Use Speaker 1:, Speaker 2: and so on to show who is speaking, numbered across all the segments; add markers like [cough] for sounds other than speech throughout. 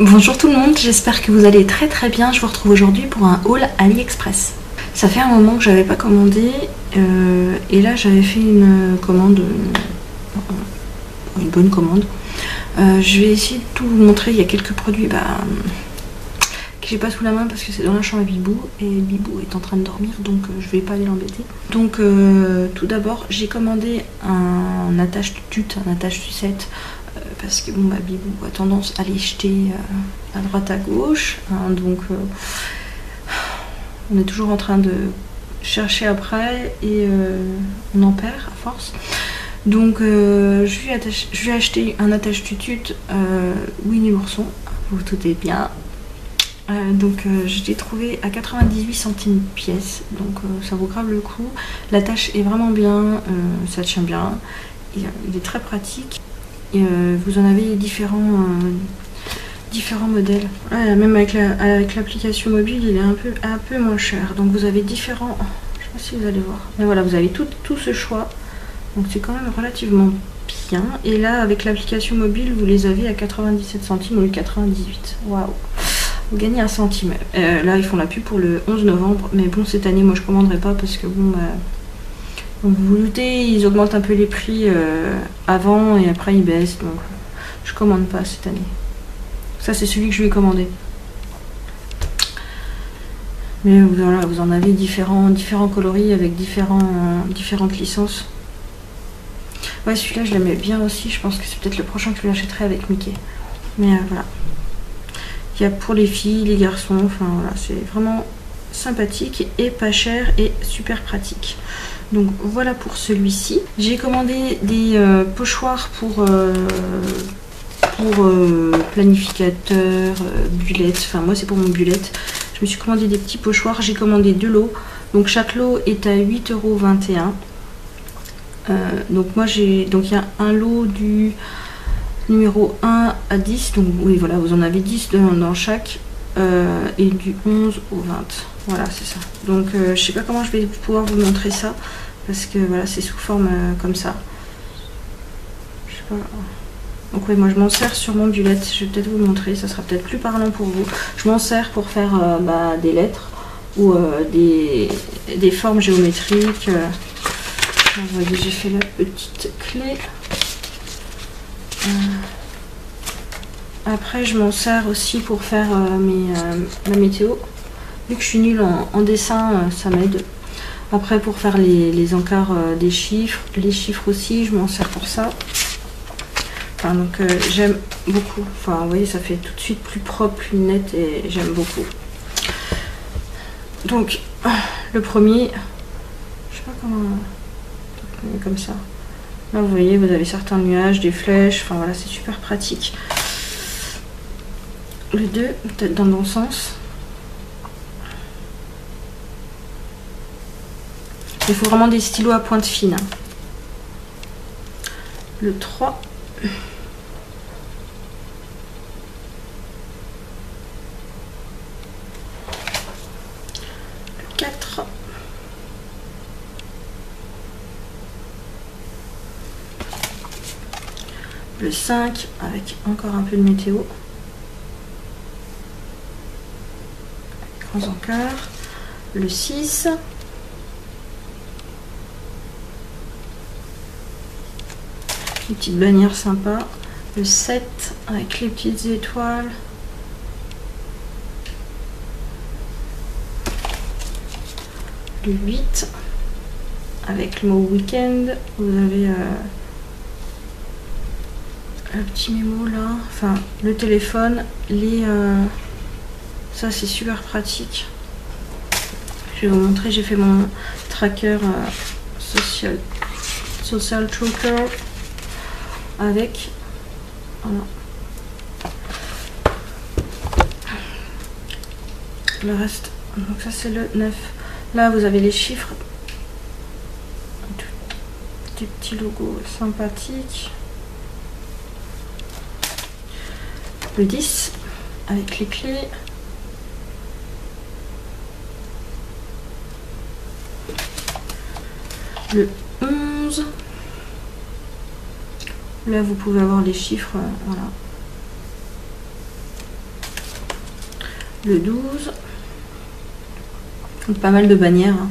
Speaker 1: Bonjour tout le monde, j'espère que vous allez très très bien. Je vous retrouve aujourd'hui pour un haul AliExpress. Ça fait un moment que j'avais pas commandé euh, et là j'avais fait une commande, une bonne commande. Euh, je vais essayer de tout vous montrer. Il y a quelques produits bah, j'ai pas sous la main parce que c'est dans la chambre à Bibou et Bibou est en train de dormir donc euh, je vais pas aller l'embêter. Donc tout d'abord j'ai commandé un, attache tute, un attache sucette parce que bon bah Bibou a tendance à les jeter à droite à gauche hein, donc on est toujours en train de chercher après et euh, on en perd à force. Donc euh, je, lui ai acheté un attache tutute euh, Winnie l'ourson, vous tout est bien. Donc je l'ai trouvé à 98 centimes pièce, donc ça vaut grave le coup. L'attache est vraiment bien, ça tient bien, il est très pratique. Et, vous en avez différents différents modèles. même avec l'application mobile, il est un peu, moins cher. Donc vous avez différents... Je sais pas si vous allez voir. Mais voilà, vous avez tout, tout ce choix. Donc c'est quand même relativement bien. Et là, avec l'application mobile, vous les avez à 97 centimes au lieu de 98. Waouh Vous gagnez un centime. Euh, là, ils font la pub pour le 11 novembre. Mais bon, cette année, moi, je commanderai pas parce que bon... Bah, vous vous doutez, ils augmentent un peu les prix euh, avant et après ils baissent. Donc je commande pas cette année. Ça, c'est celui que je lui ai commandé. Mais voilà, vous en avez différents, différents coloris avec différents, différentes licences. Ouais, celui-là, je l'aimais bien aussi. Je pense que c'est peut-être le prochain que je lui achèterai avec Mickey. Mais euh, voilà. Y a pour les filles, les garçons. Enfin, voilà, c'est vraiment sympathique et pas cher et super pratique. Donc voilà pour celui-ci. J'ai commandé des euh, pochoirs pour... Euh, pour euh, planificateur, bulette. Enfin, moi, c'est pour mon bulette. Je me suis commandé des petits pochoirs. J'ai commandé deux lots. Donc, chaque lot est à 8,21€. Euh, donc, moi, j'ai. Donc, il y a un lot du numéro 1 à 10. Donc, oui, voilà, vous en avez 10 dans, chaque. et du 11 au 20. Voilà, c'est ça. Donc, je sais pas comment je vais pouvoir vous montrer ça. Parce que voilà, c'est sous forme comme ça. Je sais pas. Donc oui, moi je m'en sers sur mon bulette, je vais peut-être vous montrer, ça sera peut-être plus parlant pour vous. Je m'en sers pour faire euh, bah, des lettres ou euh, des, formes géométriques. Euh. Vous j'ai fait la petite clé. Après, je m'en sers aussi pour faire mes, ma météo. Vu que je suis nulle en, dessin, ça m'aide. Après, pour faire les, les encarts des chiffres, les chiffres aussi, je m'en sers pour ça donc euh, j'aime beaucoup. Enfin, vous voyez, ça fait tout de suite plus propre, plus net et j'aime beaucoup. Donc, le premier, je sais pas comment, comme ça. Là, vous voyez, vous avez certains nuages, des flèches. Enfin, voilà, c'est super pratique. Le 2, peut-être dans le bon sens. Il faut vraiment des stylos à pointe fine. Hein. Le 3. Le 5 avec encore un peu de météo. Grands encarts. Le 6. Une petite bannière sympa. Le 7 avec les petites étoiles. Le 8 avec le mot week-end. Vous avez euh, un petit mémo là, enfin le téléphone, les, euh, ça c'est super pratique. Je vais vous montrer, j'ai fait mon tracker euh, social, social tracker avec, voilà. Le reste, donc ça c'est le 9. Là vous avez les chiffres, des petits logos sympathiques. Le 10 avec les clés. Le 11. Là, vous pouvez avoir les chiffres. Voilà. Le 12. Donc pas mal de bannières. hein.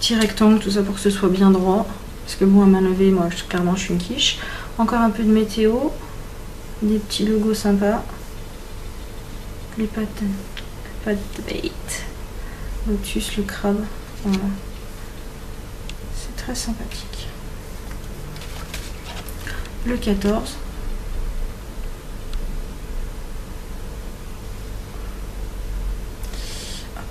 Speaker 1: Petit rectangle, tout ça pour que ce soit bien droit. Parce que bon, à main levée, moi, clairement, je suis une quiche. Encore un peu de météo. Des petits logos sympas. Les pattes, pattes de bait. Lotus, le crabe. Voilà. C'est très sympathique. Le 14. Hop.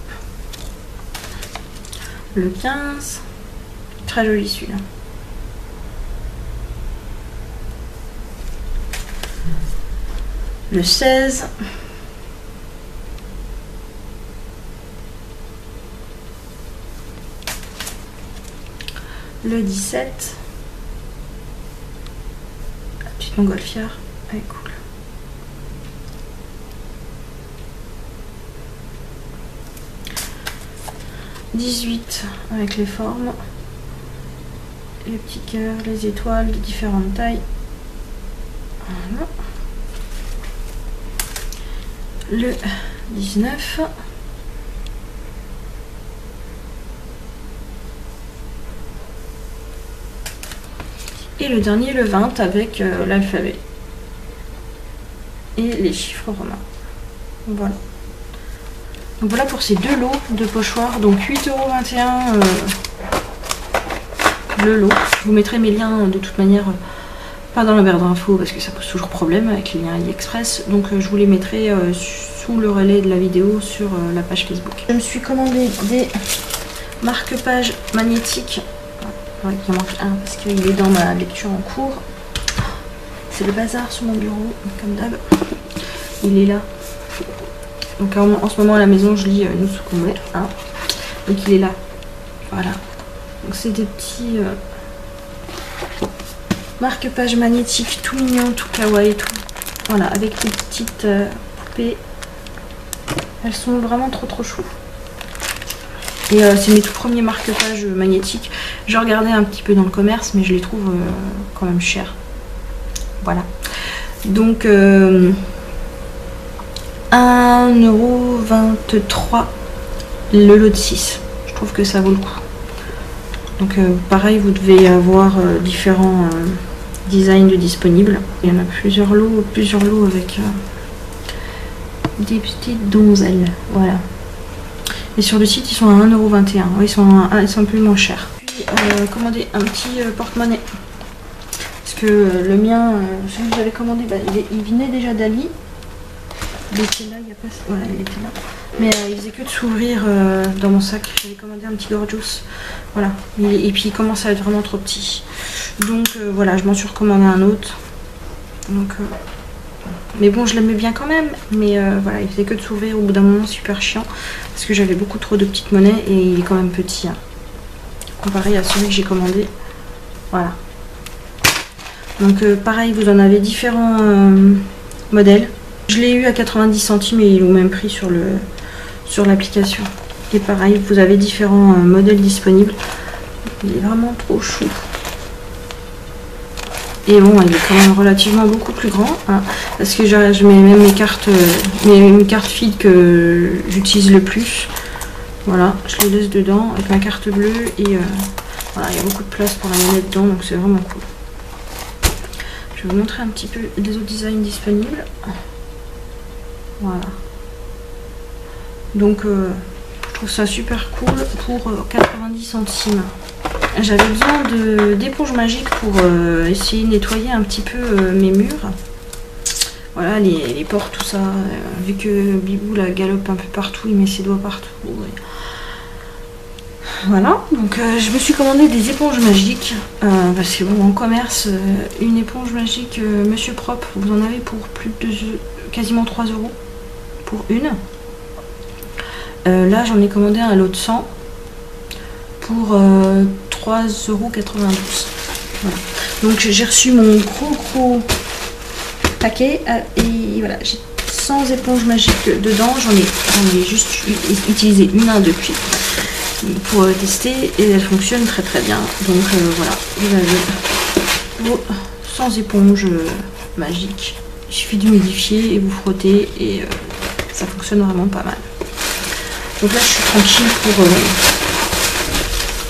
Speaker 1: Le 15. Très joli celui-là. Le 16. Le 17. La petite montgolfière. Elle est cool. « 18 avec les formes, les petits cœurs, les étoiles de différentes tailles. Voilà. Le 19. Et le dernier, le 20, avec euh, l'alphabet. Et les chiffres romains. Voilà. Donc voilà pour ces deux lots de pochoirs. Donc 8,21€ euh, le lot. Je vous mettrai mes liens de toute manière euh, pas dans la barre d'infos parce que ça pose toujours problème avec les liens AliExpress. Donc euh, je vous les mettrai euh, sous le relais de la vidéo sur euh, la page Facebook. Je me suis commandé des marque-pages magnétiques. Ouais, il en manque un parce qu'il est dans ma lecture en cours. C'est le bazar sur mon bureau, comme d'hab. Il est là. Donc en, ce moment à la maison, je lis Nous succomber. Hein. Donc il est là. Voilà. Donc c'est des petits euh, marque-pages magnétiques tout mignons, tout kawaii, tout. Voilà, avec des petites euh, poupées. Elles sont vraiment trop trop chou. Et euh, c'est mes tout premiers marque-pages magnétiques. Je regardais un petit peu dans le commerce, mais je les trouve euh, quand même chers. Voilà. Donc, euh, 1,23€ le lot de 6. Je trouve que ça vaut le coup. Donc, euh, pareil, vous devez avoir euh, différents euh, designs de disponibles. Il y en a plusieurs lots, plusieurs lots avec des petites donzelles. Voilà. Et sur le site, ils sont à 1,21€. Ouais, Ils sont, ils sont un peu moins chers. Puis, euh, commandé un petit porte-monnaie. Parce que le mien, celui que j'avais commandé, bah, il venait déjà d'Ali. Il était là, il y a pas... Voilà, il était là. Mais euh, il faisait que de s'ouvrir euh, dans mon sac. J'avais commandé un petit Gorgeous. Voilà. Et, puis il commence à être vraiment trop petit. Donc euh, voilà, je m'en suis recommandé un autre. Donc... euh, mais bon, je l'aimais bien quand même. Mais voilà, il faisait que de s'ouvrir au bout d'un moment, super chiant. Parce que j'avais beaucoup trop de petites monnaies et il est quand même petit. hein. Comparé à celui que j'ai commandé. Voilà. Donc pareil, vous en avez différents modèles. Je l'ai eu à 90 centimes et il est au même prix sur le sur l'application. Et pareil, vous avez différents euh, modèles disponibles. Il est vraiment trop chou. Et bon, il est quand même relativement beaucoup plus grand. hein, parce que je, mets même mes cartes, euh, mes, mes cartes feed que j'utilise le plus. Voilà, je les laisse dedans avec ma carte bleue et euh, voilà, il y a beaucoup de place pour la monnaie dedans, donc c'est vraiment cool. Je vais vous montrer un petit peu les autres designs disponibles. Voilà. Donc, euh, je trouve ça super cool pour euh, 90 centimes. J'avais besoin d'éponges magiques pour euh, essayer de nettoyer un petit peu euh, mes murs. Voilà, les, portes, tout ça. euh, vu que Bibou la galope un peu partout, il met ses doigts partout. Voilà, donc euh, je me suis commandé des éponges magiques. euh, parce que bon, en commerce, euh, une éponge magique euh, Monsieur Propre, vous en avez pour plus de quasiment 3 euros pour une. Euh, là, j'en ai commandé un lot de 100 pour euh, 3,92 euros. Voilà. Donc j'ai reçu mon gros gros paquet euh, et voilà, j'ai 100 éponges magiques dedans. J'en ai, juste utilisé une hein, depuis pour euh, tester et elle fonctionne très très bien. Donc euh, voilà, vous avez vos 100 éponges euh, magiques. Il suffit d'humidifier et vous frottez et euh, ça fonctionne vraiment pas mal. Donc là, je suis tranquille pour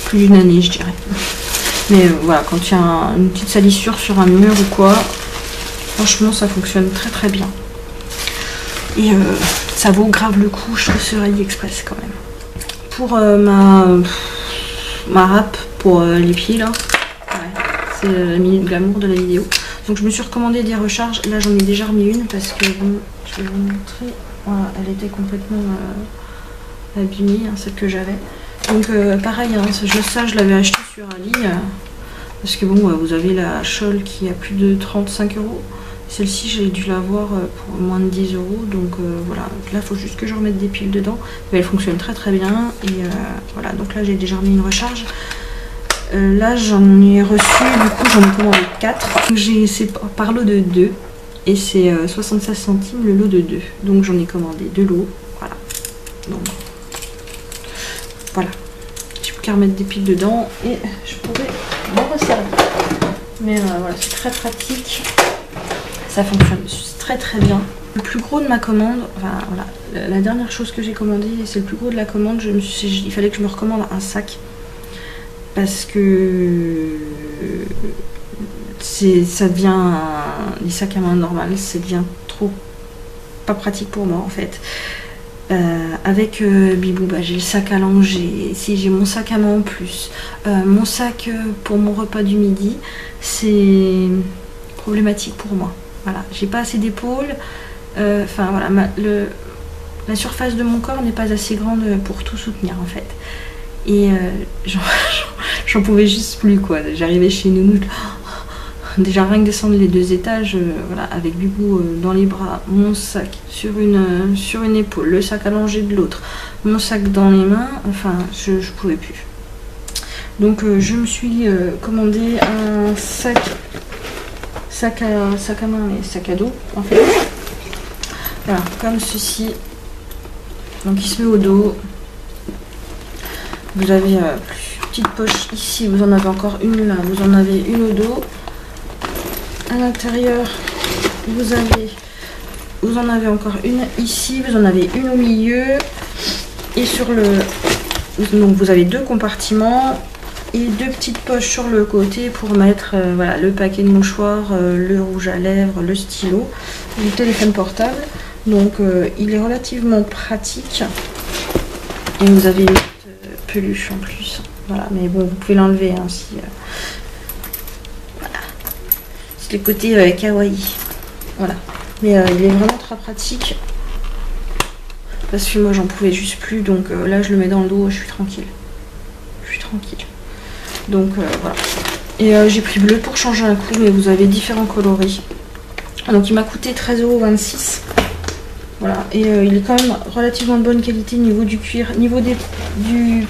Speaker 1: plus d'une année, je dirais. Mais voilà, quand il y a une petite salissure sur un mur ou quoi, franchement, ça fonctionne très très bien. Et ça vaut grave le coup, je trouve, sur AliExpress quand même. Pour ma, ma râpe pour les pieds là, c'est la minute glamour de la vidéo. Donc je me suis recommandé des recharges. Là j'en ai déjà remis une parce que bon, je vais vous montrer. Elle était complètement euh, abîmée, hein, celle que j'avais. Donc euh, pareil, hein, ça je l'avais acheté sur Ali. Euh, parce que bon, vous avez la Scholl qui a plus de 35 euros. Celle-ci, j'ai dû l'avoir pour moins de 10 euros. Donc voilà, là, il faut juste que je remette des piles dedans. Mais elle fonctionne très très bien. Et voilà, donc là, j'ai déjà remis une recharge. Euh, là, j'en ai reçu, du coup, j'en ai commandé 4. C'est par lot de 2. Et c'est 76 euh, centimes le lot de 2. Donc j'en ai commandé 2 lots. Voilà. Donc, voilà. J'ai plus qu'à remettre des piles dedans et je pourrais m'en resservir. Mais euh, voilà, c'est très pratique. Ça fonctionne très très bien. Le plus gros de ma commande, enfin voilà, la dernière chose que j'ai commandé, c'est le plus gros de la commande. Je me suis, il fallait que je me recommande un sac parce que ça devient les sacs à main normal, ça devient trop pas pratique pour moi en fait. Euh, avec euh, Bibou, bah, j'ai le sac à langer, si j'ai mon sac à main en plus, euh, mon sac pour mon repas du midi, c'est problématique pour moi. Voilà, j'ai pas assez d'épaules. Enfin voilà, la surface de mon corps n'est pas assez grande pour tout soutenir en fait. Et [laughs] j'en pouvais juste plus quoi. J'arrivais chez nous, déjà rien que descendre les deux étages, euh, voilà, avec Bibou euh, dans les bras, mon sac sur une, euh, sur une épaule, le sac allongé de l'autre, mon sac dans les mains, enfin je, ne pouvais plus. Donc je me suis commandé un sac, sac à, sac à main et sac à dos en fait. Voilà, comme ceci. Donc il se met au dos. Vous avez petite poche ici, vous en avez encore une là, vous en avez une au dos. À l'intérieur, vous avez vous en avez encore une ici, vous en avez une au milieu. Et sur le donc vous avez deux compartiments et deux petites poches sur le côté pour mettre euh, voilà, le paquet de mouchoirs, euh, le rouge à lèvres, le stylo, le téléphone portable. Donc euh, il est relativement pratique. Et vous avez une peluche en plus. Voilà, mais bon, vous pouvez l'enlever hein, si. Euh. C'est le côté euh, kawaii. Voilà. Mais euh, il est vraiment très pratique. Parce que moi, j'en pouvais juste plus. Donc là, je le mets dans le dos, je suis tranquille. Je suis tranquille. Donc voilà. Et j'ai pris bleu pour changer un coup, mais vous avez différents coloris. Donc il m'a coûté 13,26€. Voilà, et il est quand même relativement de bonne qualité niveau du cuir, niveau des, du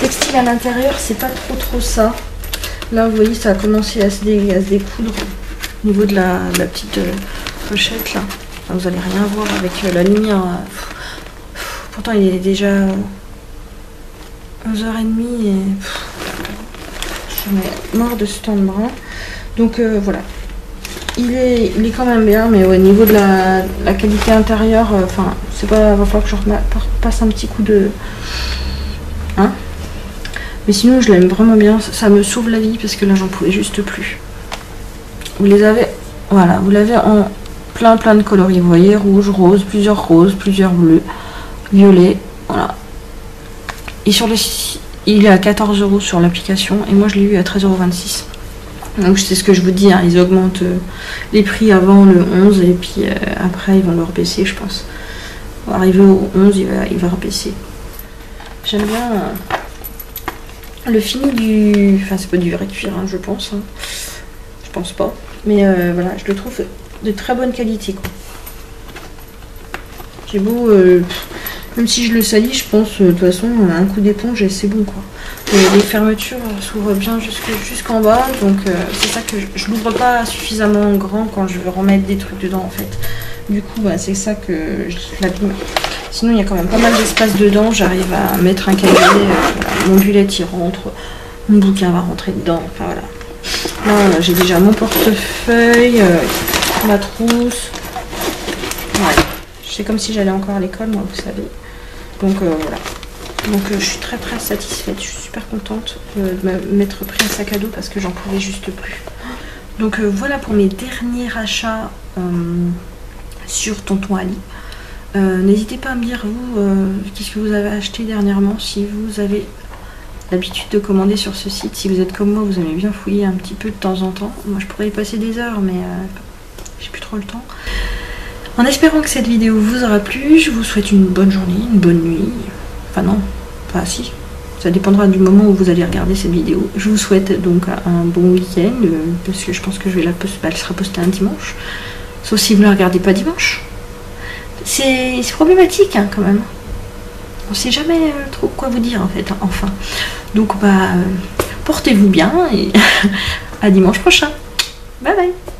Speaker 1: textile à l'intérieur, c'est pas trop trop ça. Là, vous voyez, ça a commencé à se, découdre au niveau de la, petite euh, pochette là. vous allez rien voir avec euh, la lumière. Pourtant, il est déjà 11h30 et je suis mort de ce temps de brun. Donc euh, voilà. Il est, il est quand même bien, mais au niveau de la, qualité intérieure, enfin, c'est pas. va falloir que je passe un petit coup de. Hein mais sinon, je l'aime vraiment bien. Ça me sauve la vie parce que là, j'en pouvais juste plus. Vous les avez, voilà, vous l'avez en plein plein de coloris. Vous voyez, rouge, rose, plusieurs roses, plusieurs bleus, violet, voilà. Et sur le il est à 14 euros sur l'application et moi je l'ai eu à 13,26 euros. Donc c'est ce que je vous dis, hein, ils augmentent euh, les prix avant le 11 et puis euh, après ils vont le rebaisser je pense. Arrivé au 11 il va, il va rebaisser. J'aime bien euh, le fini du... Enfin, c'est pas du vrai cuir, hein, je pense. Hein. Je pense pas. Mais euh, voilà, je le trouve de très bonne qualité. J'ai beau... Euh, même si je le salis, je pense, euh, de toute façon, un coup d'éponge c'est bon, quoi. les fermetures s'ouvrent bien jusqu'en bas, donc c'est ça que je, ne l'ouvre pas suffisamment grand quand je veux remettre des trucs dedans, en fait. Du coup, bah, c'est ça que je l'abîme. Sinon, il y a quand même pas mal d'espace dedans. J'arrive à mettre un cahier. Euh, mon bullet, il rentre. Mon bouquin va rentrer dedans. Enfin, voilà. J'ai déjà mon portefeuille, euh, ma trousse. Ouais. C'est comme si j'allais encore à l'école, moi, vous savez. Donc euh, voilà. Donc euh, je suis très très satisfaite, je suis super contente de m'être pris un sac à dos parce que j'en pouvais juste plus. Donc voilà pour mes derniers achats sur Tonton Ali. N'hésitez pas à me dire vous qu'est-ce que vous avez acheté dernièrement si vous avez l'habitude de commander sur ce site. Si vous êtes comme moi, vous aimez bien fouiller un petit peu de temps en temps. Moi je pourrais y passer des heures mais j'ai plus trop le temps. En espérant que cette vidéo vous aura plu, je vous souhaite une bonne journée, une bonne nuit. Enfin non, pas si. Ça dépendra du moment où vous allez regarder cette vidéo. Je vous souhaite donc un bon week-end, euh, parce que je pense que je vais la poster, elle sera postée un dimanche. Sauf si vous ne la regardez pas dimanche. C'est problématique hein, quand même. On ne sait jamais euh, trop quoi vous dire en fait, enfin. Donc bah, euh, portez-vous bien et [laughs] à dimanche prochain. Bye bye